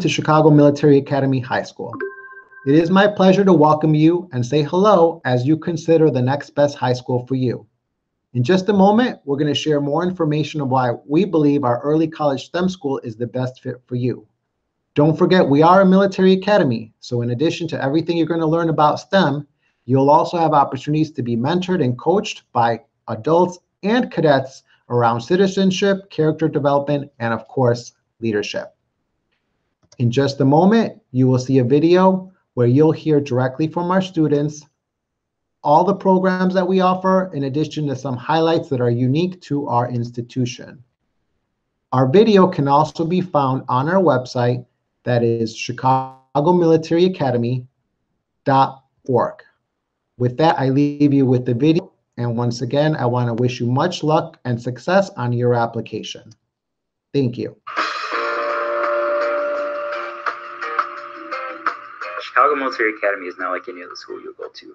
to Chicago Military Academy High School. It is my pleasure to welcome you and say hello as you consider the next best high school for you. In just a moment, we're going to share more information of why we believe our early college STEM school is the best fit for you. Don't forget, we are a military academy, so in addition to everything you're going to learn about STEM, you'll also have opportunities to be mentored and coached by adults and cadets around citizenship, character development, and of course, leadership. In just a moment, you will see a video where you'll hear directly from our students all the programs that we offer, in addition to some highlights that are unique to our institution. Our video can also be found on our website, that is chicagomilitaryacademy.org. With that, I leave you with the video. And once again, I want to wish you much luck and success on your application. Thank you. Chicago Military Academy is not like any other school you'll go to.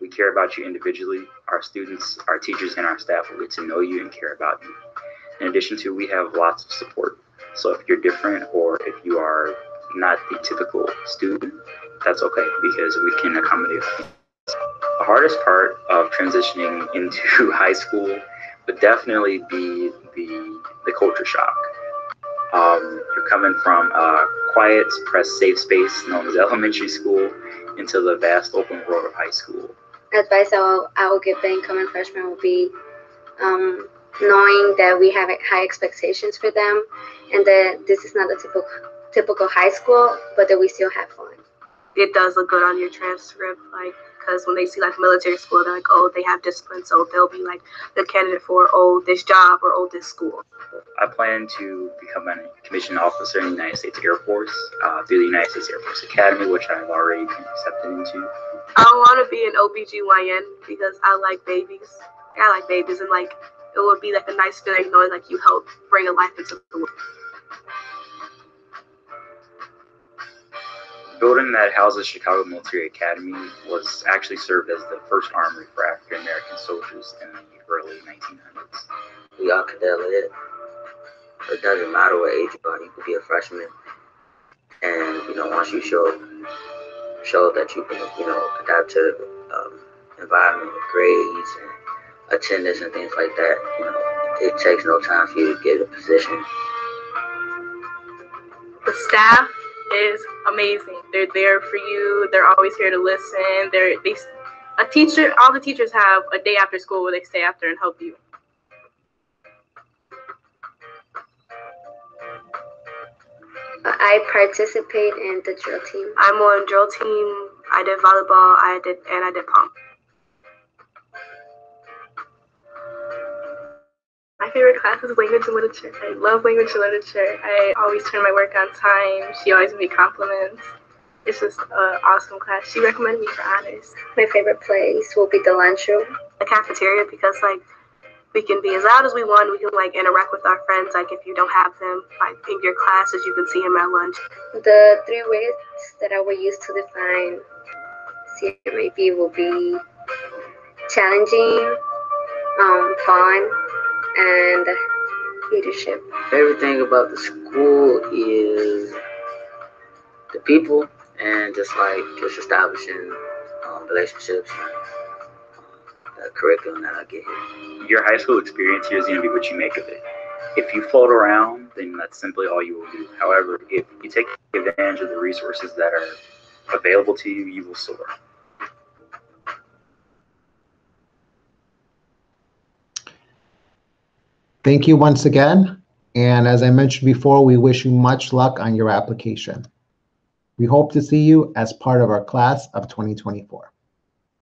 We care about you individually. Our students, our teachers, and our staff will get to know you and care about you. In addition to, we have lots of support. So if you're different or if you are not the typical student, that's okay because we can accommodate. The hardest part of transitioning into high school would definitely be the the culture shock. Um, you're coming from a quiet, suppressed, safe space known as elementary school into the vast open world of high school. Advice I will, I will give the incoming freshmen will be um, knowing that we have high expectations for them and that this is not a typical typical high school, but that we still have fun. It does look good on your transcript, like because when they see like military school, they're like, oh, they have discipline, so they'll be like the candidate for oh this job or oh this school. I plan to become a commissioned officer in the United States Air Force uh, through the United States Air Force Academy, which I've already been accepted into. I want to be an OBGYN because I like babies. I like babies, and like it would be like a nice feeling knowing like you help bring a life into the world. The building that houses Chicago Military Academy was actually served as the first armory for African American soldiers in the early 1900s. We all cadet lit. It doesn't matter what age you are. You could be a freshman, and you know once you show show that you can you know adapt to um, environment, grades, and attendance and things like that. You know it takes no time for you to get a position. The staff is amazing. They're there for you. They're always here to listen. They're they a teacher. All the teachers have a day after school where they stay after and help you. I participate in the drill team. I'm on drill team. I did volleyball. I did and I did pump. My favorite class is language and literature. I love language and literature. I always turn my work on time. She always gives me compliments. It's just an awesome class. She recommended me for honors. My favorite place will be the lunchroom. The cafeteria because like we can be as loud as we want. We can like interact with our friends. Like if you don't have them like in your classes, you can see them at lunch. The three ways that I will use to define CMAB will be challenging, um, fun, and leadership. Everything about the school is the people and just like just establishing um, relationships the curriculum that I get here. Your high school experience here is going to be what you make of it. If you float around, then that's simply all you will do. However, if you take advantage of the resources that are available to you, you will soar. Thank you once again. And as I mentioned before, we wish you much luck on your application. We hope to see you as part of our class of 2024.